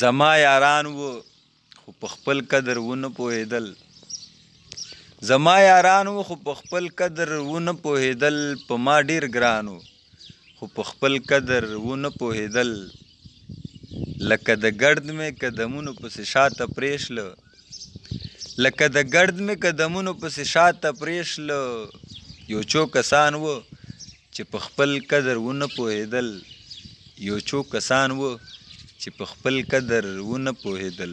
زما یاران وو خو په خپل قدر ونه پوهېدل زما یاران وو خو په خپل قدر ونه پوهېدل په ما ډیر ګران وو خو په خپل قدر ونه پوهېدل لکه د ګړد مې قدمونو پسې شاته پرېښله لکه د ګرد مې قدمونو پسې شاته پرې شل یو څو کسان وو چې په خپل قدر ونه پوهېدل یو څو کسان وو چې په خپل قدر ونه پوهېدل